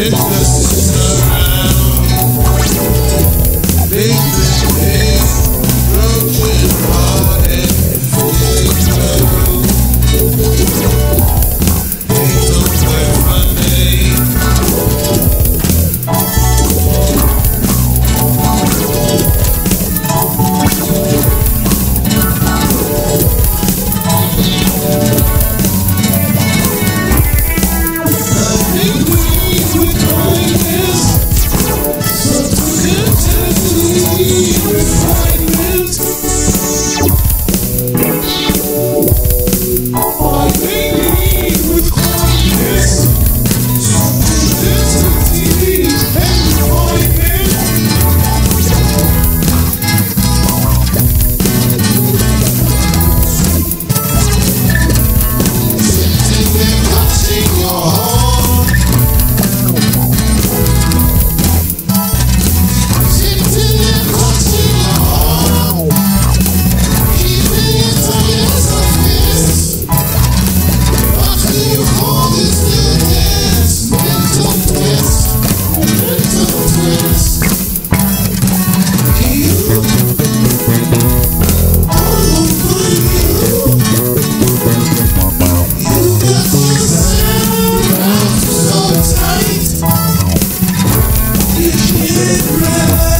It's just sun. Peace. is red.